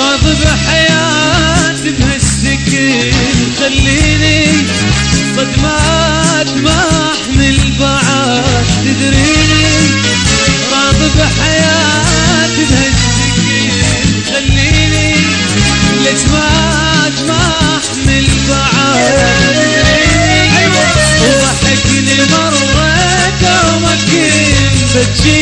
راض بحياتي بهالشكل خليني صدمات ما أحمل بعد تدريني راض بحياتي بهالشكل خليني ليش ما أحمل بعد تدريني. وضحكني مرة كنت بتجيني.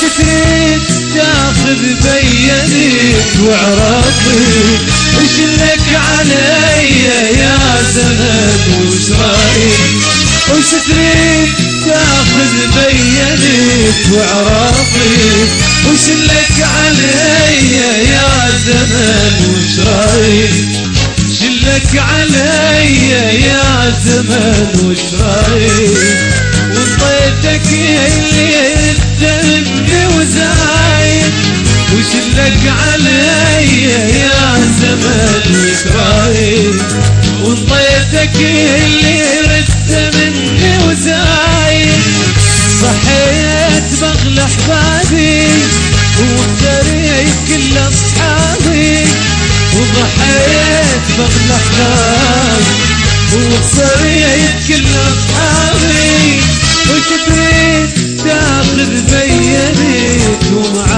وش تريد تاخذ بيدك وعرفي وش لك علي يا زمن وش رايك وش تريد تاخذ بيدك وعرفي وش لك علي يا زمن وش رايك شلك علي يا زمن وش رايك وطيتك اللي علي يا زمن وش رايك وطيتك اللي ردت مني وزايد. صحيت بغلى أحبابي وبدريت كل أصحابي. وضحيت بغلى أحبابي وبصريت كل أصحابي. وش تريد تاخذ بيدك ومعاود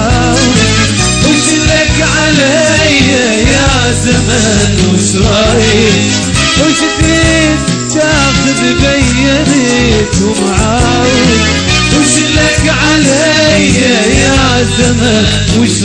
ومعاود وش